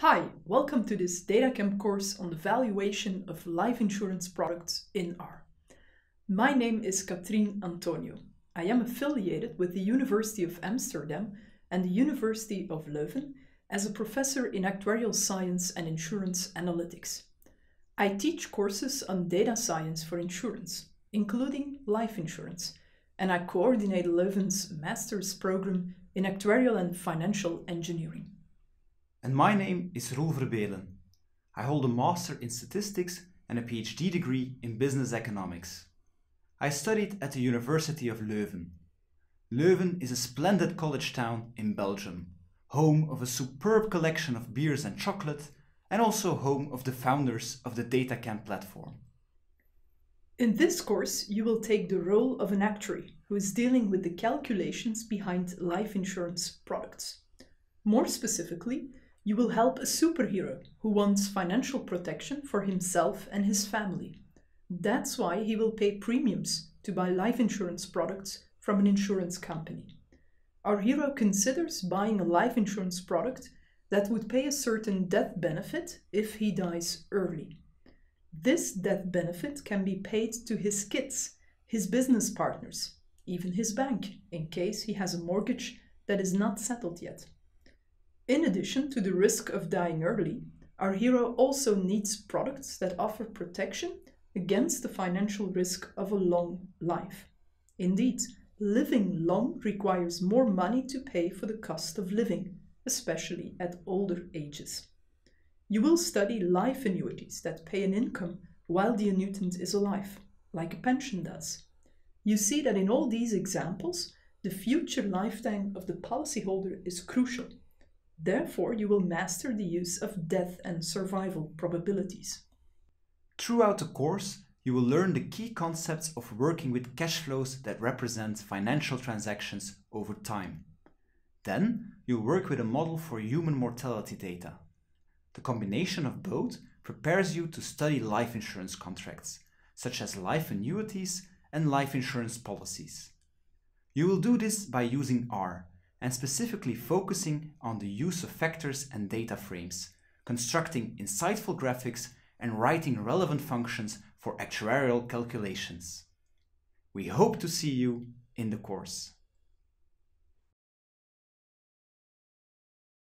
Hi, welcome to this DataCamp course on the valuation of life insurance products in R. My name is Katrien Antonio. I am affiliated with the University of Amsterdam and the University of Leuven as a professor in actuarial science and insurance analytics. I teach courses on data science for insurance, including life insurance, and I coordinate Leuven's master's program in actuarial and financial engineering and my name is Roel Verbelen. I hold a Master in Statistics and a PhD degree in Business Economics. I studied at the University of Leuven. Leuven is a splendid college town in Belgium, home of a superb collection of beers and chocolate, and also home of the founders of the DataCamp platform. In this course, you will take the role of an actuary who is dealing with the calculations behind life insurance products. More specifically, you will help a superhero who wants financial protection for himself and his family. That's why he will pay premiums to buy life insurance products from an insurance company. Our hero considers buying a life insurance product that would pay a certain death benefit if he dies early. This death benefit can be paid to his kids, his business partners, even his bank, in case he has a mortgage that is not settled yet. In addition to the risk of dying early, our hero also needs products that offer protection against the financial risk of a long life. Indeed, living long requires more money to pay for the cost of living, especially at older ages. You will study life annuities that pay an income while the annuitant is alive, like a pension does. You see that in all these examples, the future lifetime of the policyholder is crucial Therefore, you will master the use of death and survival probabilities. Throughout the course, you will learn the key concepts of working with cash flows that represent financial transactions over time. Then, you'll work with a model for human mortality data. The combination of both prepares you to study life insurance contracts, such as life annuities and life insurance policies. You will do this by using R, and specifically focusing on the use of vectors and data frames, constructing insightful graphics, and writing relevant functions for actuarial calculations. We hope to see you in the course.